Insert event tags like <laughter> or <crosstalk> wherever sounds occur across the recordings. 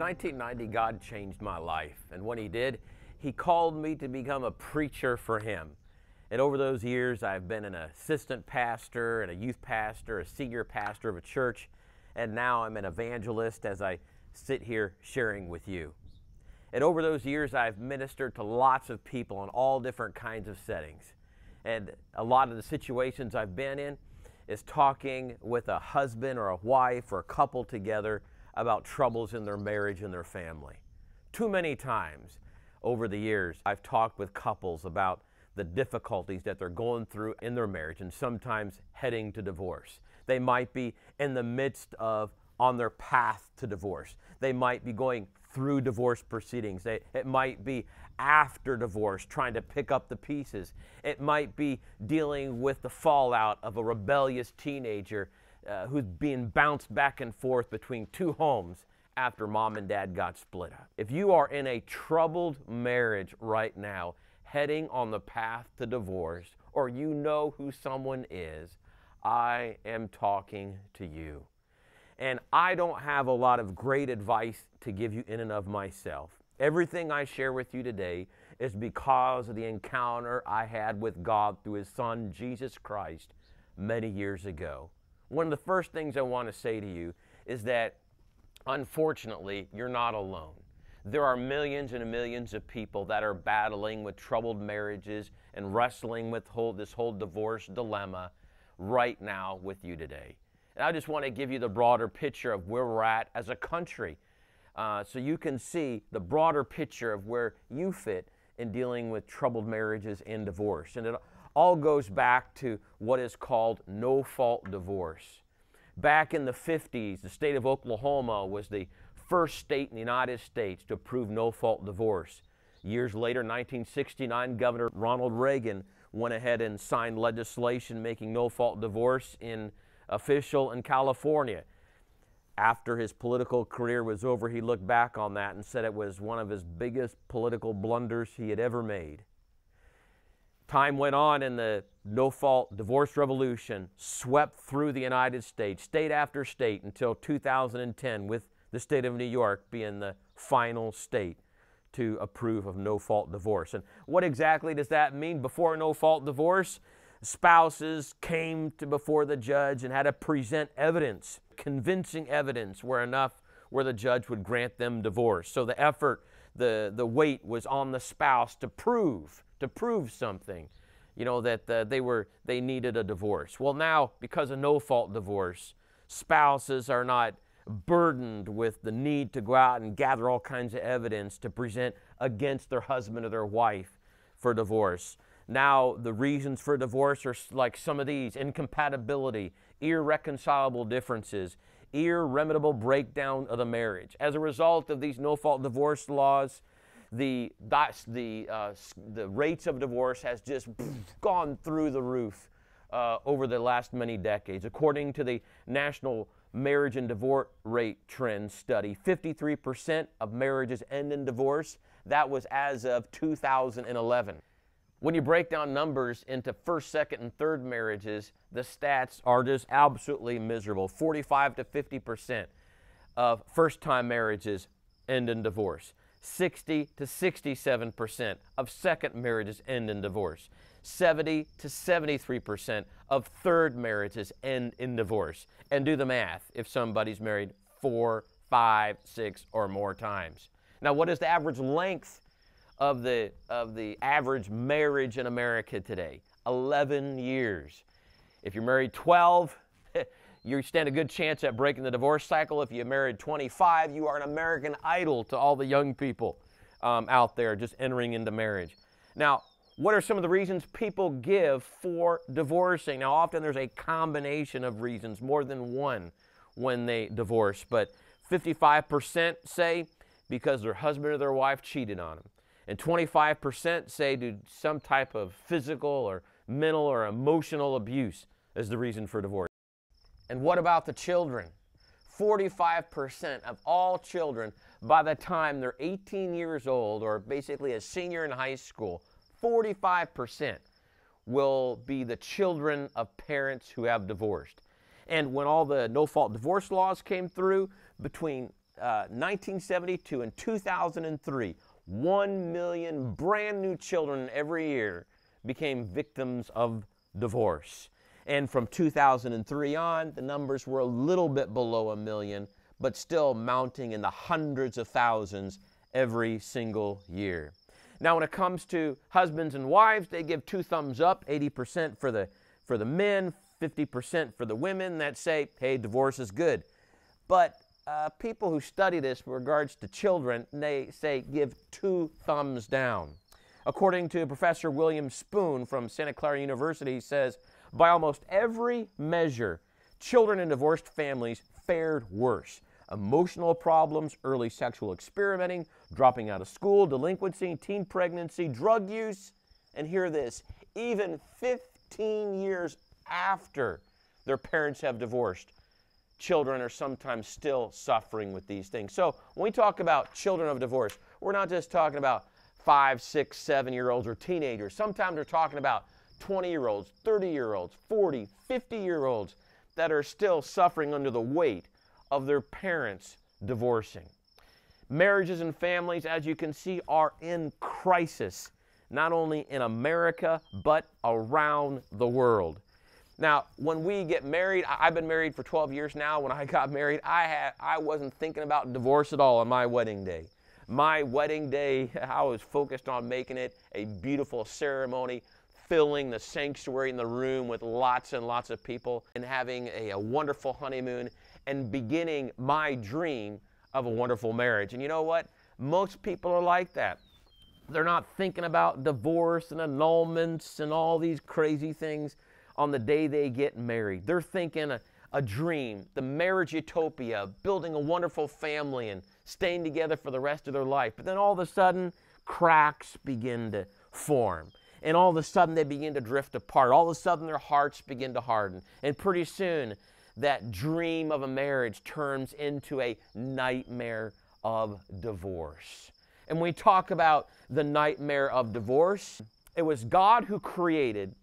In 1990, God changed my life. And when He did, He called me to become a preacher for Him. And over those years, I've been an assistant pastor and a youth pastor, a senior pastor of a church, and now I'm an evangelist as I sit here sharing with you. And over those years, I've ministered to lots of people in all different kinds of settings. And a lot of the situations I've been in is talking with a husband or a wife or a couple together about troubles in their marriage and their family. Too many times over the years, I've talked with couples about the difficulties that they're going through in their marriage and sometimes heading to divorce. They might be in the midst of on their path to divorce. They might be going through divorce proceedings. They, it might be after divorce, trying to pick up the pieces. It might be dealing with the fallout of a rebellious teenager uh, who's being bounced back and forth between two homes after mom and dad got split up. If you are in a troubled marriage right now, heading on the path to divorce, or you know who someone is, I am talking to you. And I don't have a lot of great advice to give you in and of myself. Everything I share with you today is because of the encounter I had with God through His Son, Jesus Christ, many years ago. One of the first things I want to say to you is that unfortunately, you're not alone. There are millions and millions of people that are battling with troubled marriages and wrestling with whole, this whole divorce dilemma right now with you today. And I just want to give you the broader picture of where we're at as a country uh, so you can see the broader picture of where you fit in dealing with troubled marriages and divorce. And it all goes back to what is called no fault divorce. Back in the 50s, the state of Oklahoma was the first state in the United States to approve no fault divorce. Years later, 1969, Governor Ronald Reagan went ahead and signed legislation making no fault divorce in official in California. After his political career was over, he looked back on that and said it was one of his biggest political blunders he had ever made. Time went on, and the no fault divorce revolution swept through the United States, state after state, until 2010, with the state of New York being the final state to approve of no fault divorce. And what exactly does that mean? Before no fault divorce, spouses came to before the judge and had to present evidence, convincing evidence where enough where the judge would grant them divorce. So the effort, the, the weight was on the spouse to prove to prove something, you know, that uh, they were they needed a divorce. Well, now because of no fault divorce, spouses are not burdened with the need to go out and gather all kinds of evidence to present against their husband or their wife for divorce. Now, the reasons for divorce are like some of these incompatibility, irreconcilable differences, irremediable breakdown of the marriage. As a result of these no fault divorce laws, the, the, uh, the rates of divorce has just <clears throat> gone through the roof uh, over the last many decades. According to the National Marriage and Divorce Rate Trend Study, 53% of marriages end in divorce. That was as of 2011. When you break down numbers into first, second, and third marriages, the stats are just absolutely miserable. 45 to 50% of first time marriages end in divorce. 60 to 67% of second marriages end in divorce. 70 to 73% of third marriages end in divorce. And do the math if somebody's married four, five, six, or more times. Now, what is the average length of the, of the average marriage in America today? 11 years. If you're married 12, you stand a good chance at breaking the divorce cycle. If you married 25, you are an American idol to all the young people um, out there just entering into marriage. Now, what are some of the reasons people give for divorcing? Now, often there's a combination of reasons, more than one, when they divorce, but 55% say because their husband or their wife cheated on them. And 25% say due some type of physical or mental or emotional abuse is the reason for divorce. And what about the children? 45% of all children, by the time they're 18 years old or basically a senior in high school, 45% will be the children of parents who have divorced. And when all the no fault divorce laws came through between uh, 1972 and 2003, 1 million brand new children every year became victims of divorce. And from 2003 on, the numbers were a little bit below a million, but still mounting in the hundreds of thousands every single year. Now, when it comes to husbands and wives, they give two thumbs up 80% for the, for the men, 50% for the women that say, hey, divorce is good. But uh, people who study this with regards to children, they say give two thumbs down. According to Professor William Spohn from Santa Clara University, he says, by almost every measure, children in divorced families fared worse. Emotional problems, early sexual experimenting, dropping out of school, delinquency, teen pregnancy, drug use, and hear this, even 15 years after their parents have divorced, children are sometimes still suffering with these things. So when we talk about children of divorce, we're not just talking about five, six, seven year olds or teenagers. Sometimes we're talking about 20 year olds, 30 year olds, 40, 50 year olds that are still suffering under the weight of their parents divorcing. Marriages and families, as you can see, are in crisis, not only in America, but around the world. Now, when we get married, I've been married for 12 years now. When I got married, I, had, I wasn't thinking about divorce at all on my wedding day. My wedding day, <laughs> I was focused on making it a beautiful ceremony, filling the sanctuary in the room with lots and lots of people, and having a, a wonderful honeymoon, and beginning my dream of a wonderful marriage. And you know what? Most people are like that. They're not thinking about divorce and annulments and all these crazy things on the day they get married. They're thinking a, a dream, the marriage utopia, building a wonderful family and staying together for the rest of their life. But then all of a sudden, cracks begin to form. And all of a sudden, they begin to drift apart. All of a sudden, their hearts begin to harden. And pretty soon, that dream of a marriage turns into a nightmare of divorce. And when we talk about the nightmare of divorce, it was God who created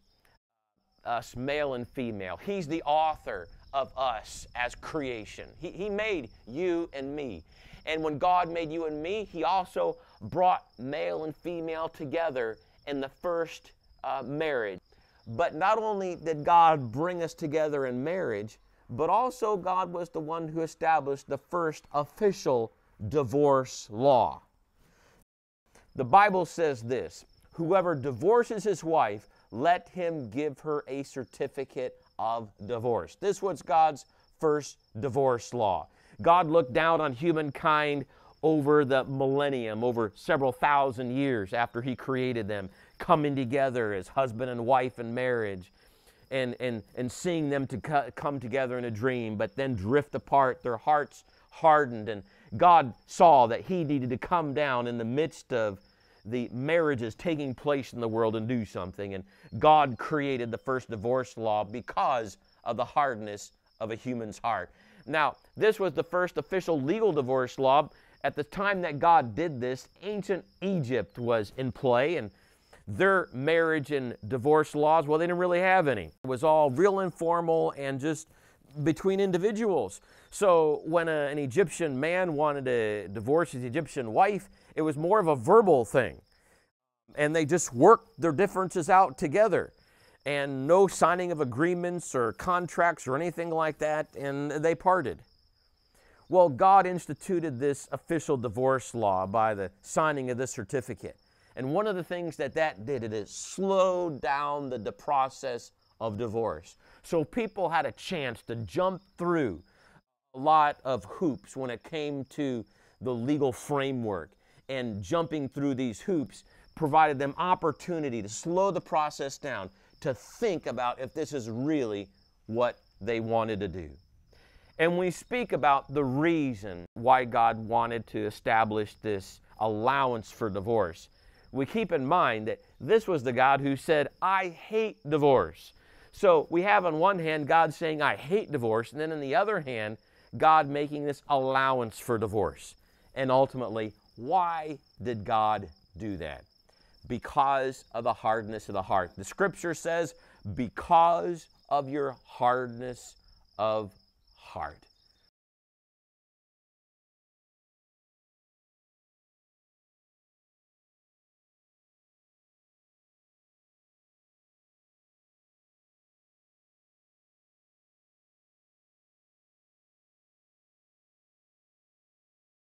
us, male and female. He's the author of us as creation. He, he made you and me. And when God made you and me, He also brought male and female together in the first uh, marriage. But not only did God bring us together in marriage, but also God was the one who established the first official divorce law. The Bible says this Whoever divorces his wife, let him give her a certificate of divorce. This was God's first divorce law. God looked down on humankind over the millennium, over several thousand years after He created them, coming together as husband and wife in marriage, and, and, and seeing them to co- come together in a dream, but then drift apart, their hearts hardened. And God saw that He needed to come down in the midst of the marriages taking place in the world and do something. And God created the first divorce law because of the hardness of a human's heart. Now, this was the first official legal divorce law. At the time that God did this, ancient Egypt was in play, and their marriage and divorce laws, well, they didn't really have any. It was all real informal and just between individuals. So when a, an Egyptian man wanted to divorce his Egyptian wife, it was more of a verbal thing. And they just worked their differences out together. And no signing of agreements or contracts or anything like that, and they parted. Well, God instituted this official divorce law by the signing of this certificate. And one of the things that that did, it is slowed down the, the process of divorce. So people had a chance to jump through a lot of hoops when it came to the legal framework. And jumping through these hoops provided them opportunity to slow the process down, to think about if this is really what they wanted to do. And we speak about the reason why God wanted to establish this allowance for divorce. We keep in mind that this was the God who said, I hate divorce. So we have on one hand God saying, I hate divorce, and then on the other hand, God making this allowance for divorce. And ultimately, why did God do that? Because of the hardness of the heart. The scripture says, because of your hardness of Heart.